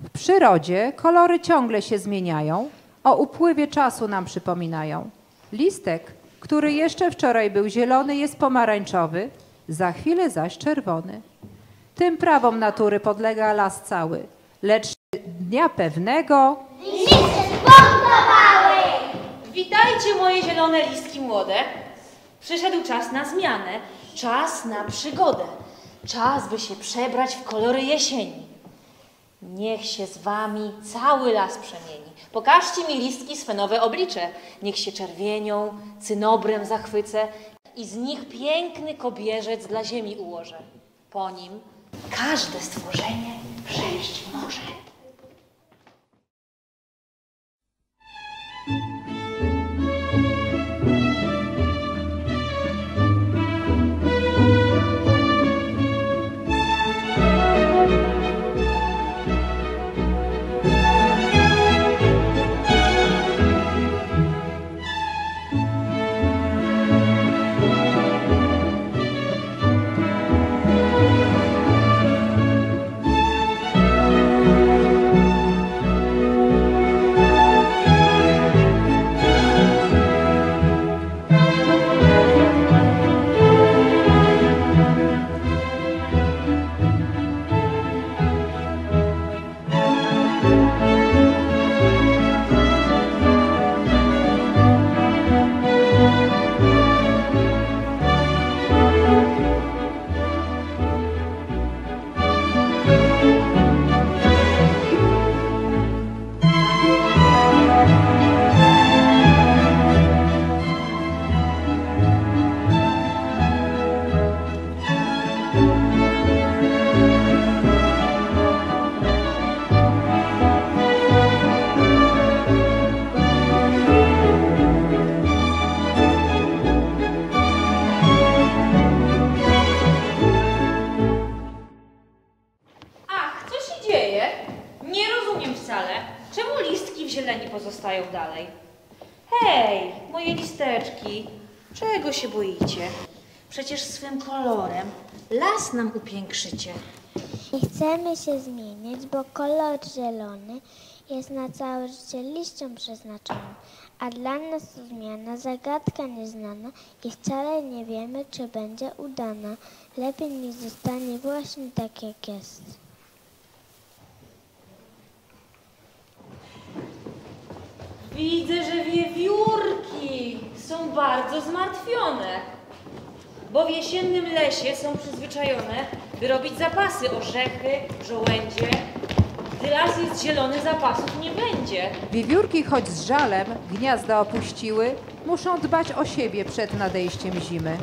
W przyrodzie kolory ciągle się zmieniają, o upływie czasu nam przypominają. Listek, który jeszcze wczoraj był zielony, jest pomarańczowy, za chwilę zaś czerwony. Tym prawom natury podlega las cały, lecz dnia pewnego Witajcie moje zielone listki młode. Przyszedł czas na zmianę, czas na przygodę. Czas, by się przebrać w kolory jesieni. Niech się z wami cały las przemieni. Pokażcie mi listki swe nowe oblicze. Niech się czerwienią, cynobrem zachwycę i z nich piękny kobierzec dla ziemi ułożę. Po nim każde stworzenie przejść może. Las nam upiększycie. Nie chcemy się zmieniać, bo kolor zielony jest na całe życie liściom przeznaczony, a dla nas to zmiana zagadka nieznana i wcale nie wiemy, czy będzie udana. Lepiej niech zostanie właśnie tak, jak jest. Widzę, że wiewiórki są bardzo zmartwione, bo w jesiennym lesie są przyzwyczajone, by robić zapasy orzechy, żołędzie. Gdy las jest zielony, zapasów nie będzie. wiewiórki, choć z żalem gniazda opuściły, muszą dbać o siebie przed nadejściem zimy.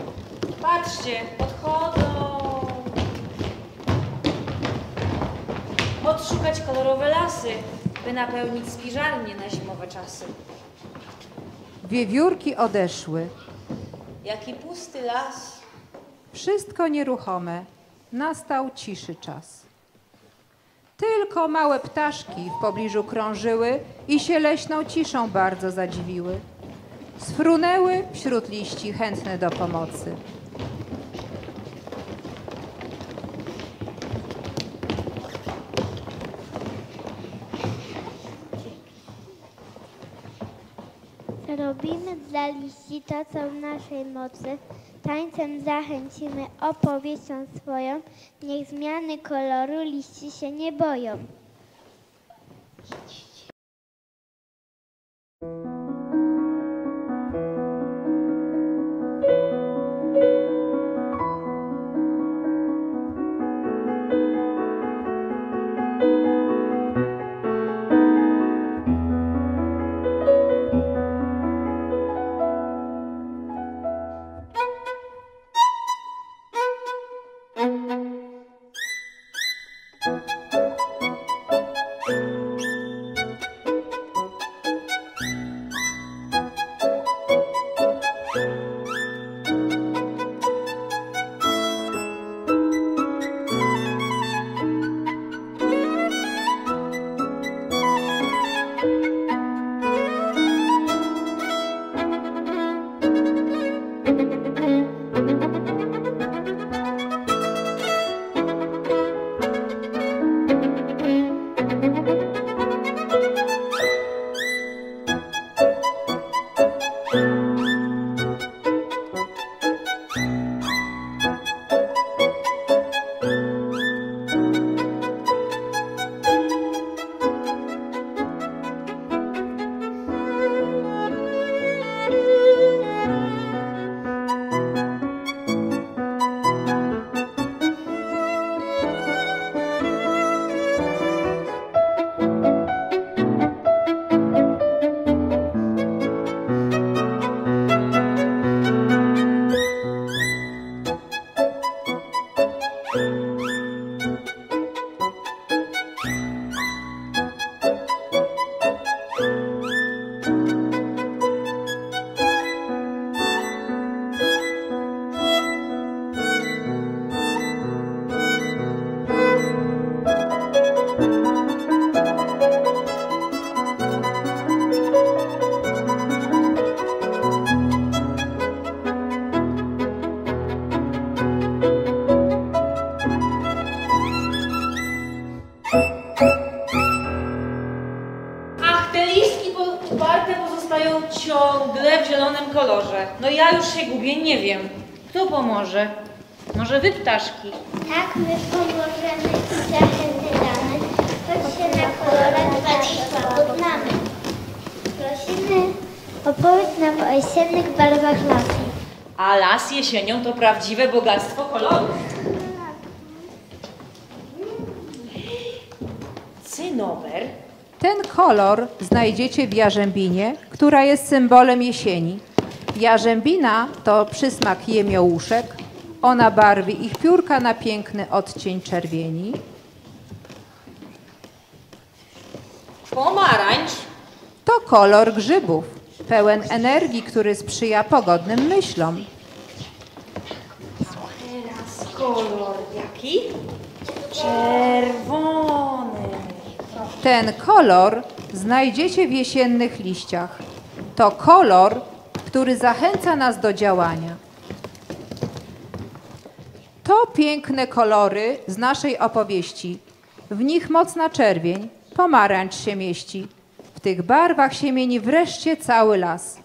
Patrzcie, podchodzą. Odszukać kolorowe lasy, by napełnić spiżarnię na zimowe czasy. Wiewiórki odeszły, Jaki pusty las. Wszystko nieruchome, nastał ciszy czas. Tylko małe ptaszki w pobliżu krążyły i się leśną ciszą bardzo zadziwiły. Sfrunęły wśród liści chętne do pomocy. Robimy dla liści to, co w naszej mocy. Tańcem zachęcimy opowieścią swoją. Niech zmiany koloru liści się nie boją. Gubię, nie wiem. Kto pomoże? Może wy, ptaszki? Tak, my pomożemy i zachęcamy. Chodźcie na kolorach dwa poznamy. Prosimy, opowiedz nam o jesiennych barwach lasu. A las jesienią to prawdziwe bogactwo kolorów. Cynober Ten kolor znajdziecie w jarzębinie, która jest symbolem jesieni. Jarzębina to przysmak jemiołuszek. Ona barwi ich piórka na piękny odcień czerwieni. Pomarańcz, To kolor grzybów, pełen energii, który sprzyja pogodnym myślom. teraz kolor jaki? Czerwony. Ten kolor znajdziecie w jesiennych liściach. To kolor, który zachęca nas do działania. To piękne kolory z naszej opowieści. W nich mocna czerwień, pomarańcz się mieści. W tych barwach się mieni wreszcie cały las.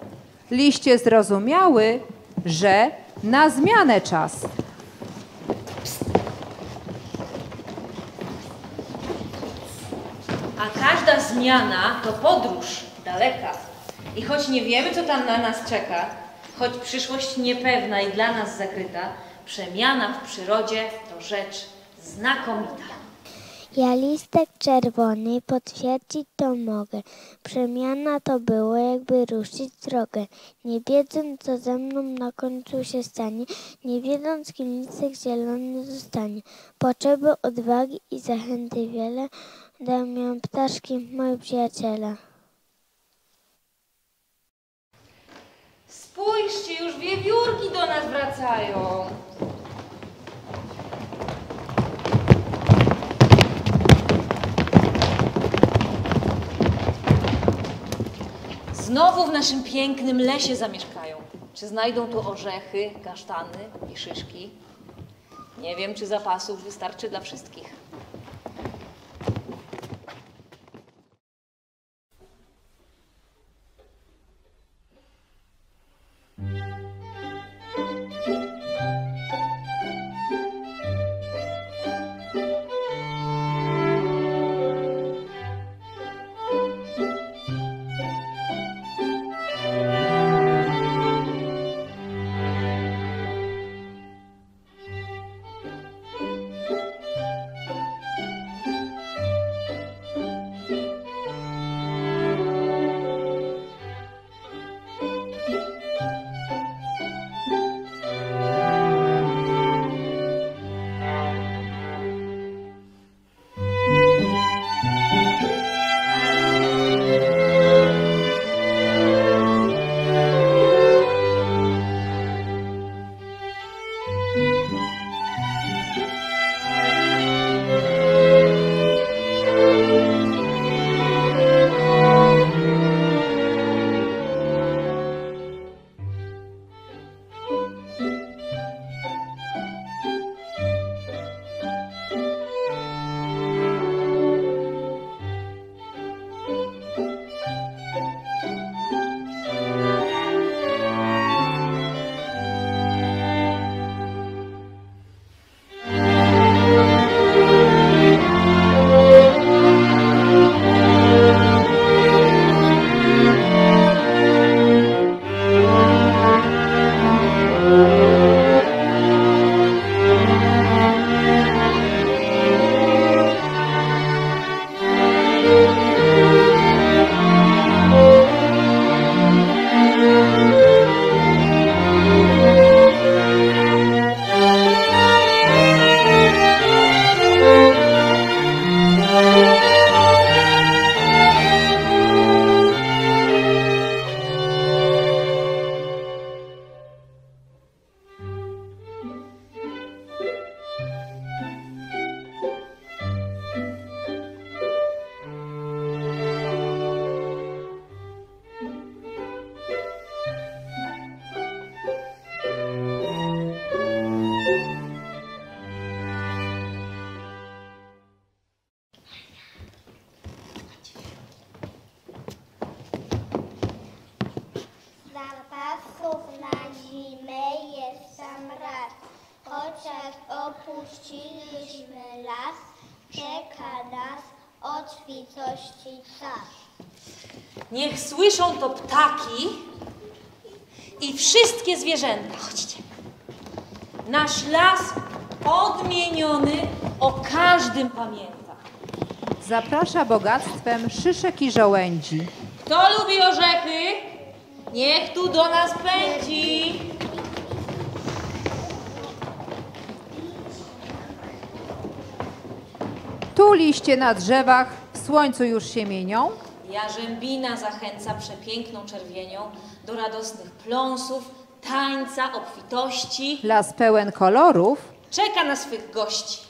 Liście zrozumiały, że na zmianę czas. A każda zmiana to podróż daleka. I choć nie wiemy, co tam na nas czeka, choć przyszłość niepewna i dla nas zakryta, przemiana w przyrodzie to rzecz znakomita. Ja listek czerwony potwierdzić to mogę. Przemiana to było jakby ruszyć drogę. Nie wiedząc co ze mną na końcu się stanie, nie wiedząc kim listek zielony zostanie. Potrzeby odwagi i zachęty wiele dają mi ptaszki moi przyjaciele. Spójrzcie, już wiewiórki do nas wracają. Znowu w naszym pięknym lesie zamieszkają. Czy znajdą tu orzechy, kasztany i szyszki? Nie wiem, czy zapasów wystarczy dla wszystkich. Niech słyszą to ptaki i wszystkie zwierzęta. Chodźcie. Nasz las odmieniony o każdym pamięta. Zaprasza bogactwem szyszek i żołędzi. Kto lubi orzechy, niech tu do nas pędzi. Tu liście na drzewach słońcu już się mienią. Jarzębina zachęca przepiękną czerwienią do radosnych pląsów, tańca, obfitości. Las pełen kolorów. Czeka na swych gości.